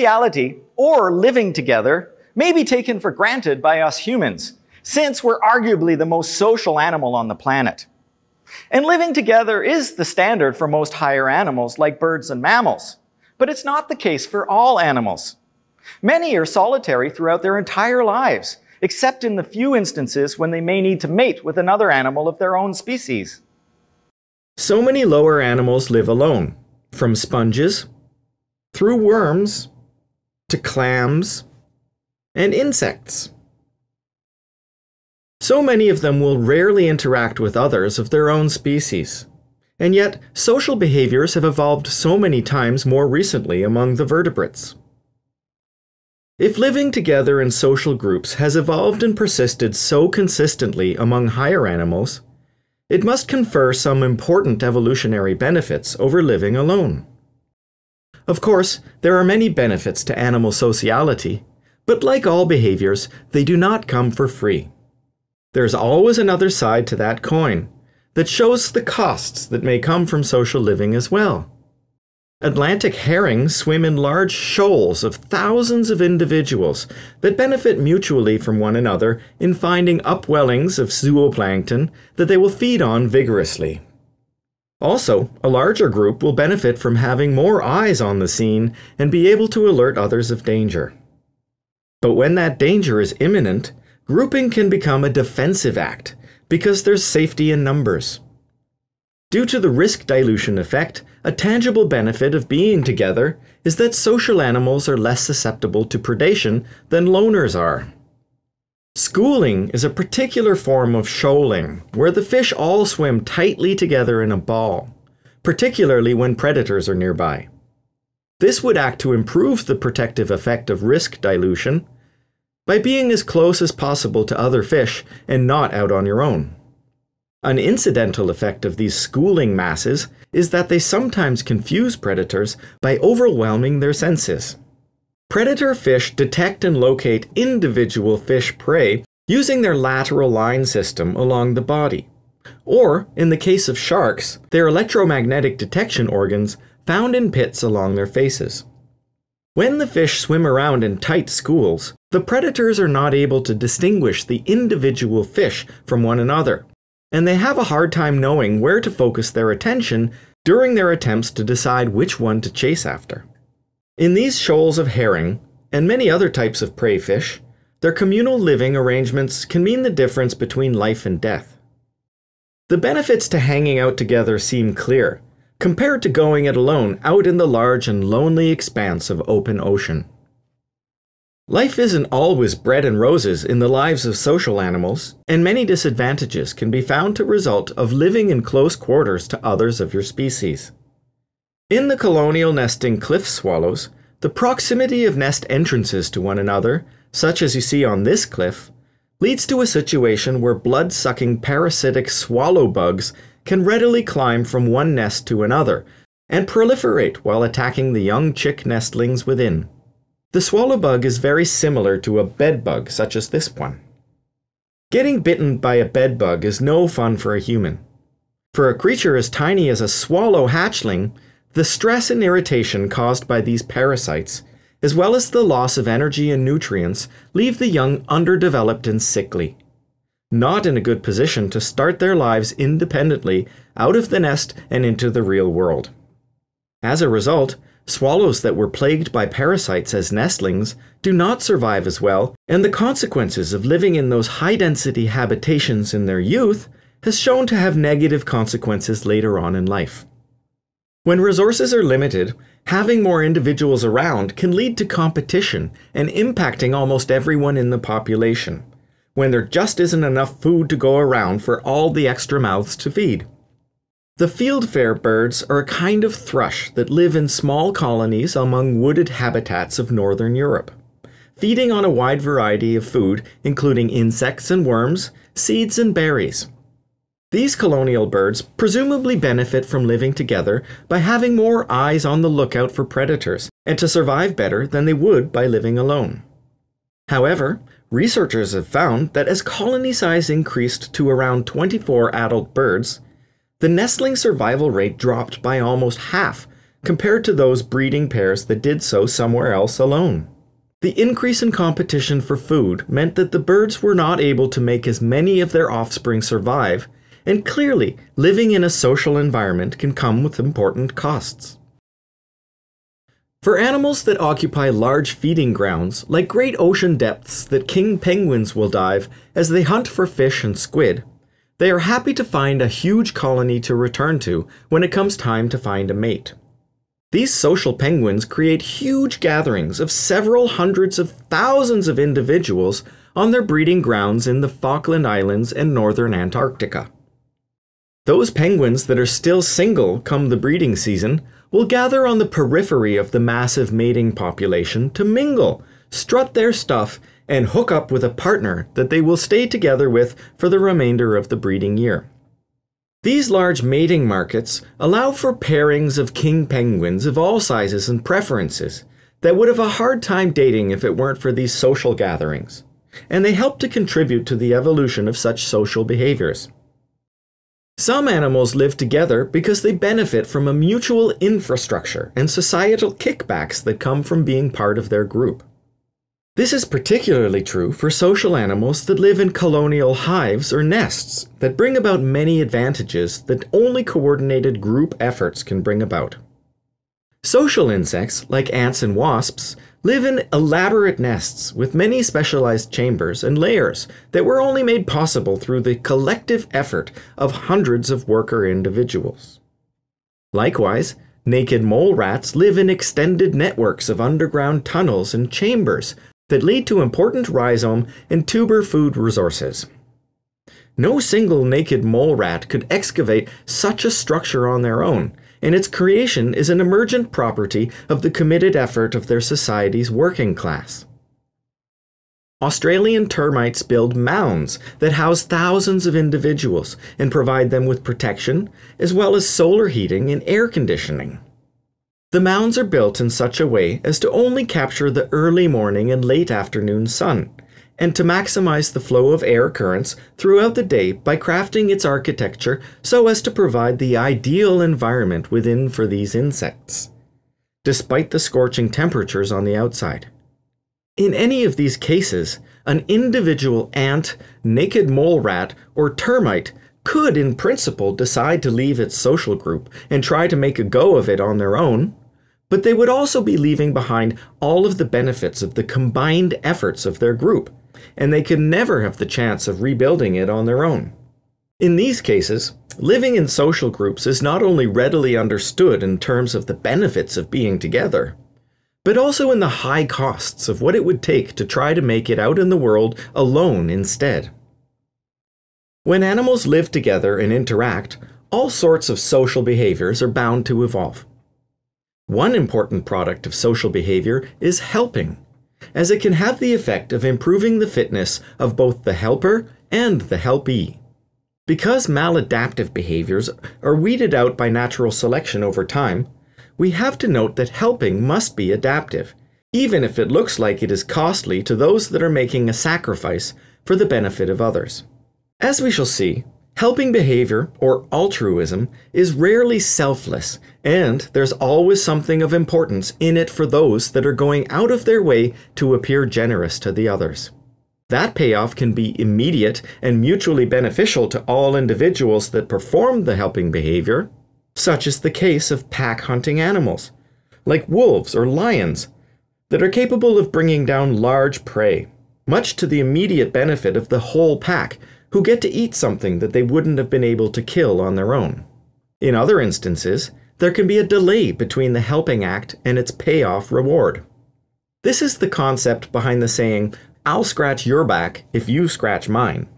Sociality, or living together, may be taken for granted by us humans, since we're arguably the most social animal on the planet. And living together is the standard for most higher animals like birds and mammals. But it's not the case for all animals. Many are solitary throughout their entire lives, except in the few instances when they may need to mate with another animal of their own species. So many lower animals live alone, from sponges, through worms, to clams, and insects. So many of them will rarely interact with others of their own species. And yet, social behaviors have evolved so many times more recently among the vertebrates. If living together in social groups has evolved and persisted so consistently among higher animals, it must confer some important evolutionary benefits over living alone. Of course, there are many benefits to animal sociality, but like all behaviors, they do not come for free. There's always another side to that coin that shows the costs that may come from social living as well. Atlantic herrings swim in large shoals of thousands of individuals that benefit mutually from one another in finding upwellings of zooplankton that they will feed on vigorously. Also, a larger group will benefit from having more eyes on the scene and be able to alert others of danger. But when that danger is imminent, grouping can become a defensive act because there's safety in numbers. Due to the risk dilution effect, a tangible benefit of being together is that social animals are less susceptible to predation than loners are. Schooling is a particular form of shoaling, where the fish all swim tightly together in a ball, particularly when predators are nearby. This would act to improve the protective effect of risk dilution by being as close as possible to other fish and not out on your own. An incidental effect of these schooling masses is that they sometimes confuse predators by overwhelming their senses. Predator fish detect and locate individual fish prey using their lateral line system along the body. Or, in the case of sharks, their electromagnetic detection organs found in pits along their faces. When the fish swim around in tight schools, the predators are not able to distinguish the individual fish from one another, and they have a hard time knowing where to focus their attention during their attempts to decide which one to chase after. In these shoals of herring, and many other types of prey fish, their communal living arrangements can mean the difference between life and death. The benefits to hanging out together seem clear, compared to going it alone out in the large and lonely expanse of open ocean. Life isn't always bread and roses in the lives of social animals, and many disadvantages can be found to result of living in close quarters to others of your species. In the colonial nesting cliff swallows, the proximity of nest entrances to one another, such as you see on this cliff, leads to a situation where blood sucking parasitic swallow bugs can readily climb from one nest to another and proliferate while attacking the young chick nestlings within. The swallow bug is very similar to a bed bug, such as this one. Getting bitten by a bed bug is no fun for a human. For a creature as tiny as a swallow hatchling, the stress and irritation caused by these parasites, as well as the loss of energy and nutrients, leave the young underdeveloped and sickly not in a good position to start their lives independently out of the nest and into the real world. As a result, swallows that were plagued by parasites as nestlings do not survive as well, and the consequences of living in those high density habitations in their youth has shown to have negative consequences later on in life. When resources are limited, having more individuals around can lead to competition and impacting almost everyone in the population when there just isn't enough food to go around for all the extra mouths to feed. The fieldfare birds are a kind of thrush that live in small colonies among wooded habitats of northern Europe, feeding on a wide variety of food, including insects and worms, seeds and berries. These colonial birds presumably benefit from living together by having more eyes on the lookout for predators, and to survive better than they would by living alone. However, Researchers have found that as colony size increased to around 24 adult birds, the nestling survival rate dropped by almost half compared to those breeding pairs that did so somewhere else alone. The increase in competition for food meant that the birds were not able to make as many of their offspring survive, and clearly, living in a social environment can come with important costs. For animals that occupy large feeding grounds, like great ocean depths that king penguins will dive as they hunt for fish and squid, they are happy to find a huge colony to return to when it comes time to find a mate. These social penguins create huge gatherings of several hundreds of thousands of individuals on their breeding grounds in the Falkland Islands and northern Antarctica. Those penguins that are still single come the breeding season will gather on the periphery of the massive mating population to mingle, strut their stuff, and hook up with a partner that they will stay together with for the remainder of the breeding year. These large mating markets allow for pairings of king penguins of all sizes and preferences that would have a hard time dating if it weren't for these social gatherings, and they help to contribute to the evolution of such social behaviors. Some animals live together because they benefit from a mutual infrastructure and societal kickbacks that come from being part of their group. This is particularly true for social animals that live in colonial hives or nests that bring about many advantages that only coordinated group efforts can bring about. Social insects, like ants and wasps, live in elaborate nests with many specialized chambers and layers that were only made possible through the collective effort of hundreds of worker individuals. Likewise, naked mole rats live in extended networks of underground tunnels and chambers that lead to important rhizome and tuber food resources. No single naked mole rat could excavate such a structure on their own, and its creation is an emergent property of the committed effort of their society's working class. Australian termites build mounds that house thousands of individuals and provide them with protection, as well as solar heating and air conditioning. The mounds are built in such a way as to only capture the early morning and late afternoon sun, and to maximize the flow of air currents throughout the day by crafting its architecture so as to provide the ideal environment within for these insects, despite the scorching temperatures on the outside. In any of these cases, an individual ant, naked mole rat, or termite could, in principle, decide to leave its social group and try to make a go of it on their own, but they would also be leaving behind all of the benefits of the combined efforts of their group, and they could never have the chance of rebuilding it on their own. In these cases, living in social groups is not only readily understood in terms of the benefits of being together, but also in the high costs of what it would take to try to make it out in the world alone instead. When animals live together and interact, all sorts of social behaviors are bound to evolve. One important product of social behavior is helping as it can have the effect of improving the fitness of both the helper and the helpee. Because maladaptive behaviors are weeded out by natural selection over time, we have to note that helping must be adaptive, even if it looks like it is costly to those that are making a sacrifice for the benefit of others. As we shall see, Helping behavior, or altruism, is rarely selfless, and there's always something of importance in it for those that are going out of their way to appear generous to the others. That payoff can be immediate and mutually beneficial to all individuals that perform the helping behavior, such is the case of pack hunting animals, like wolves or lions, that are capable of bringing down large prey, much to the immediate benefit of the whole pack who get to eat something that they wouldn't have been able to kill on their own. In other instances, there can be a delay between the helping act and its payoff reward. This is the concept behind the saying, I'll scratch your back if you scratch mine.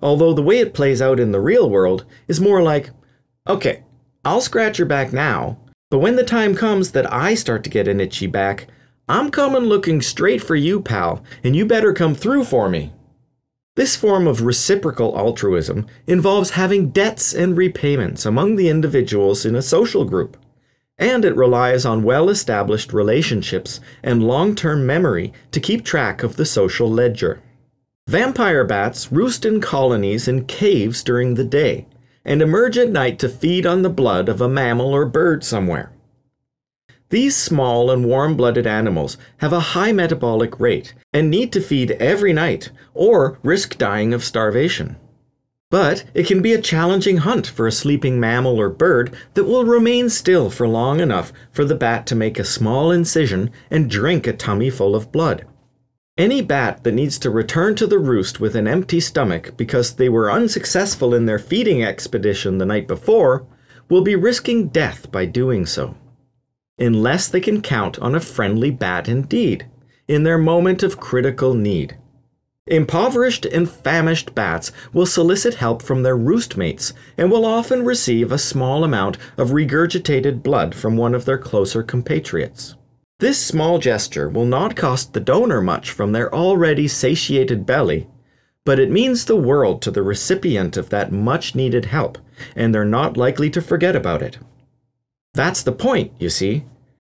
Although the way it plays out in the real world is more like, okay, I'll scratch your back now, but when the time comes that I start to get an itchy back, I'm coming looking straight for you, pal, and you better come through for me. This form of reciprocal altruism involves having debts and repayments among the individuals in a social group, and it relies on well established relationships and long term memory to keep track of the social ledger. Vampire bats roost in colonies in caves during the day and emerge at night to feed on the blood of a mammal or bird somewhere. These small and warm blooded animals have a high metabolic rate and need to feed every night or risk dying of starvation. But it can be a challenging hunt for a sleeping mammal or bird that will remain still for long enough for the bat to make a small incision and drink a tummy full of blood. Any bat that needs to return to the roost with an empty stomach because they were unsuccessful in their feeding expedition the night before will be risking death by doing so unless they can count on a friendly bat indeed, in their moment of critical need. Impoverished and famished bats will solicit help from their roost mates and will often receive a small amount of regurgitated blood from one of their closer compatriots. This small gesture will not cost the donor much from their already satiated belly, but it means the world to the recipient of that much needed help, and they're not likely to forget about it. That's the point, you see.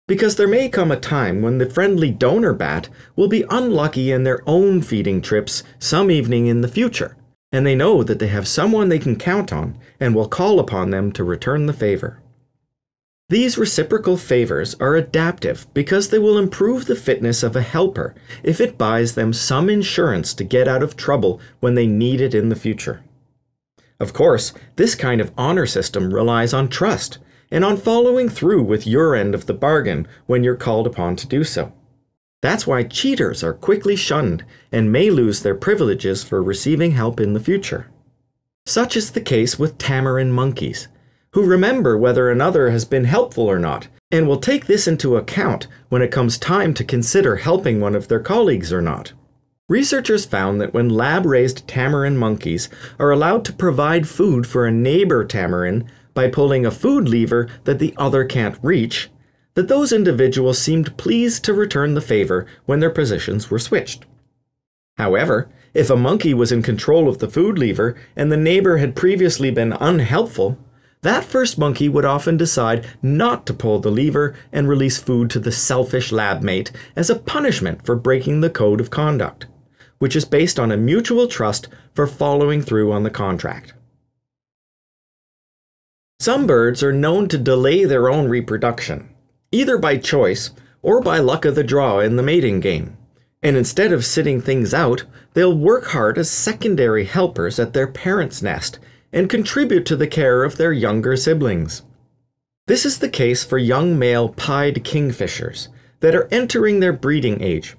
Because there may come a time when the friendly donor bat will be unlucky in their own feeding trips some evening in the future, and they know that they have someone they can count on and will call upon them to return the favor. These reciprocal favors are adaptive because they will improve the fitness of a helper if it buys them some insurance to get out of trouble when they need it in the future. Of course, this kind of honor system relies on trust, and on following through with your end of the bargain when you're called upon to do so. That's why cheaters are quickly shunned and may lose their privileges for receiving help in the future. Such is the case with tamarin monkeys, who remember whether another has been helpful or not, and will take this into account when it comes time to consider helping one of their colleagues or not. Researchers found that when lab raised tamarin monkeys are allowed to provide food for a neighbor tamarin by pulling a food lever that the other can't reach, that those individuals seemed pleased to return the favor when their positions were switched. However, if a monkey was in control of the food lever and the neighbor had previously been unhelpful, that first monkey would often decide not to pull the lever and release food to the selfish lab mate as a punishment for breaking the code of conduct, which is based on a mutual trust for following through on the contract. Some birds are known to delay their own reproduction, either by choice or by luck of the draw in the mating game. And instead of sitting things out, they'll work hard as secondary helpers at their parents' nest and contribute to the care of their younger siblings. This is the case for young male pied kingfishers that are entering their breeding age.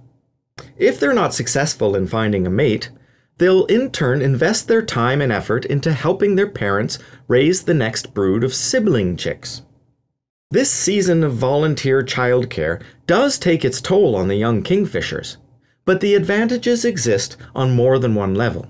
If they're not successful in finding a mate, they'll in turn invest their time and effort into helping their parents raise the next brood of sibling chicks. This season of volunteer childcare does take its toll on the young kingfishers, but the advantages exist on more than one level.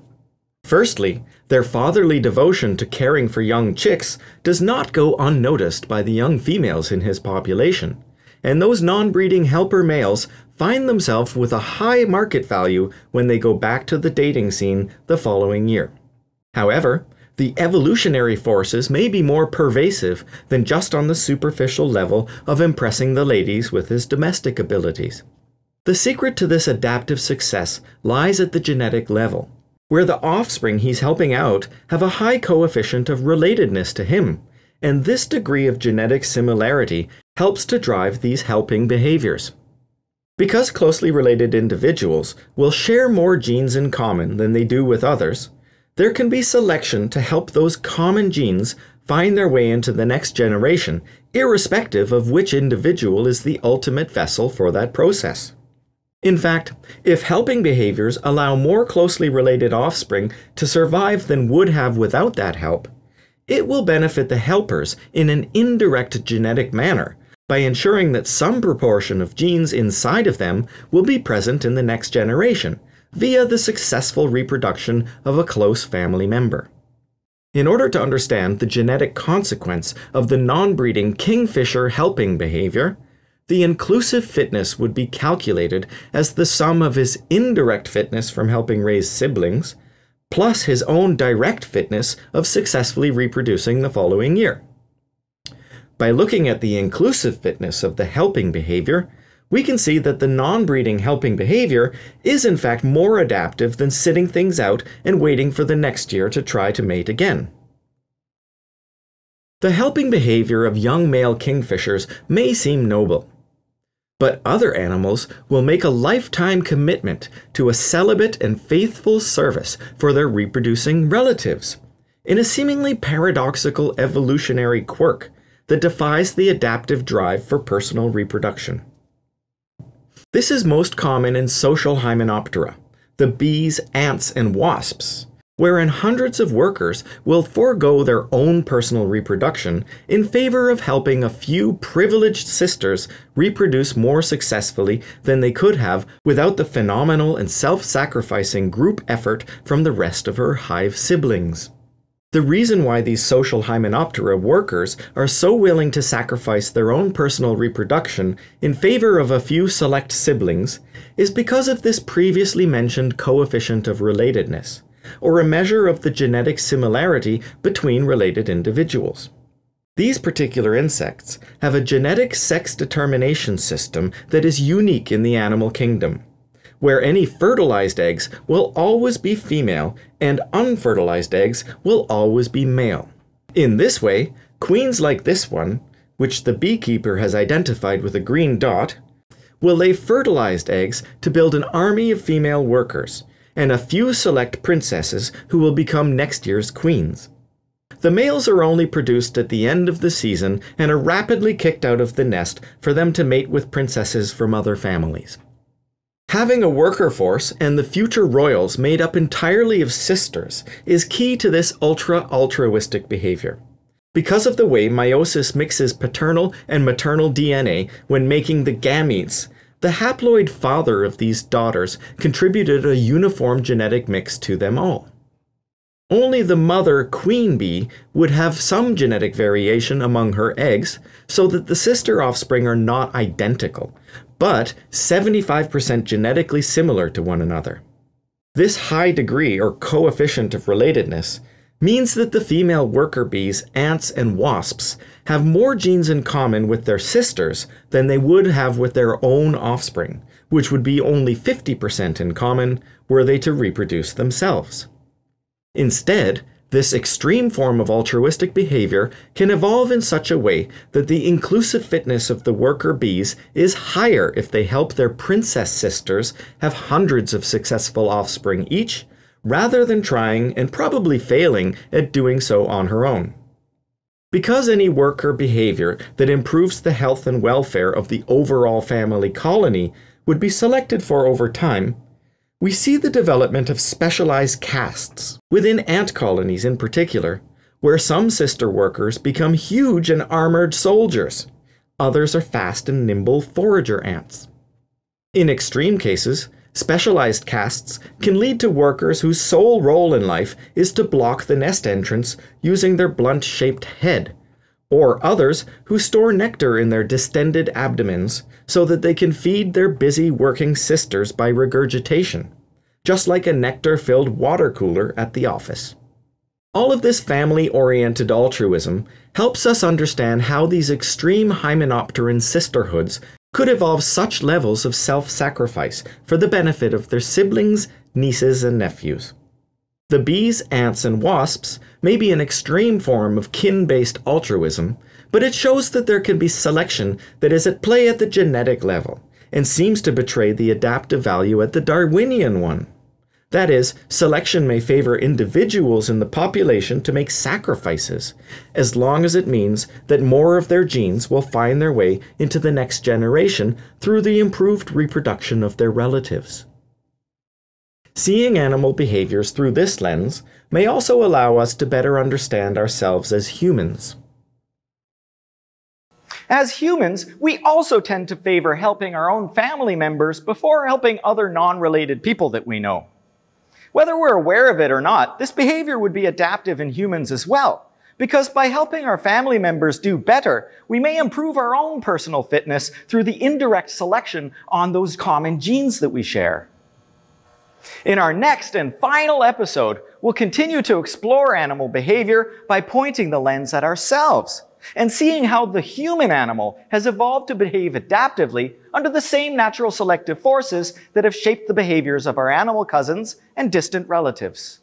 Firstly, their fatherly devotion to caring for young chicks does not go unnoticed by the young females in his population, and those non breeding helper males find themselves with a high market value when they go back to the dating scene the following year. However, the evolutionary forces may be more pervasive than just on the superficial level of impressing the ladies with his domestic abilities. The secret to this adaptive success lies at the genetic level, where the offspring he's helping out have a high coefficient of relatedness to him, and this degree of genetic similarity helps to drive these helping behaviors. Because closely related individuals will share more genes in common than they do with others, there can be selection to help those common genes find their way into the next generation, irrespective of which individual is the ultimate vessel for that process. In fact, if helping behaviors allow more closely related offspring to survive than would have without that help, it will benefit the helpers in an indirect genetic manner by ensuring that some proportion of genes inside of them will be present in the next generation via the successful reproduction of a close family member. In order to understand the genetic consequence of the non breeding kingfisher helping behavior, the inclusive fitness would be calculated as the sum of his indirect fitness from helping raise siblings, plus his own direct fitness of successfully reproducing the following year. By looking at the inclusive fitness of the helping behavior, we can see that the non breeding helping behavior is in fact more adaptive than sitting things out and waiting for the next year to try to mate again. The helping behavior of young male kingfishers may seem noble, But other animals will make a lifetime commitment to a celibate and faithful service for their reproducing relatives, in a seemingly paradoxical evolutionary quirk that defies the adaptive drive for personal reproduction. This is most common in social hymenoptera, the bees, ants, and wasps, wherein hundreds of workers will forego their own personal reproduction in favor of helping a few privileged sisters reproduce more successfully than they could have without the phenomenal and self sacrificing group effort from the rest of her hive siblings. The reason why these social Hymenoptera workers are so willing to sacrifice their own personal reproduction in favor of a few select siblings is because of this previously mentioned coefficient of relatedness or a measure of the genetic similarity between related individuals. These particular insects have a genetic sex determination system that is unique in the animal kingdom, where any fertilized eggs will always be female and unfertilized eggs will always be male. In this way, queens like this one, which the beekeeper has identified with a green dot, will lay fertilized eggs to build an army of female workers, and a few select princesses who will become next year's queens. The males are only produced at the end of the season and are rapidly kicked out of the nest for them to mate with princesses from other families. Having a worker force and the future royals made up entirely of sisters is key to this ultra altruistic behavior. Because of the way meiosis mixes paternal and maternal DNA when making the gametes, the haploid father of these daughters contributed a uniform genetic mix to them all. Only the mother queen bee would have some genetic variation among her eggs, so that the sister offspring are not identical, but 75% genetically similar to one another. This high degree or coefficient of relatedness means that the female worker bees, ants, and wasps have more genes in common with their sisters than they would have with their own offspring, which would be only 50% in common were they to reproduce themselves. Instead, this extreme form of altruistic behavior can evolve in such a way that the inclusive fitness of the worker bees is higher if they help their princess sisters have hundreds of successful offspring each rather than trying and probably failing at doing so on her own. Because any worker behavior that improves the health and welfare of the overall family colony would be selected for over time, we see the development of specialized castes, within ant colonies in particular, where some sister workers become huge and armored soldiers. Others are fast and nimble forager ants. In extreme cases, Specialized castes can lead to workers whose sole role in life is to block the nest entrance using their blunt shaped head, or others who store nectar in their distended abdomens so that they can feed their busy working sisters by regurgitation, just like a nectar filled water cooler at the office. All of this family oriented altruism helps us understand how these extreme hymenopteran sisterhoods could evolve such levels of self sacrifice for the benefit of their siblings, nieces, and nephews. The bees, ants, and wasps may be an extreme form of kin based altruism, but it shows that there can be selection that is at play at the genetic level and seems to betray the adaptive value at the Darwinian one. That is, selection may favor individuals in the population to make sacrifices, as long as it means that more of their genes will find their way into the next generation through the improved reproduction of their relatives. Seeing animal behaviors through this lens may also allow us to better understand ourselves as humans. As humans, we also tend to favor helping our own family members before helping other non related people that we know. Whether we're aware of it or not, this behavior would be adaptive in humans as well. Because by helping our family members do better, we may improve our own personal fitness through the indirect selection on those common genes that we share. In our next and final episode, we'll continue to explore animal behavior by pointing the lens at ourselves and seeing how the human animal has evolved to behave adaptively under the same natural selective forces that have shaped the behaviors of our animal cousins and distant relatives.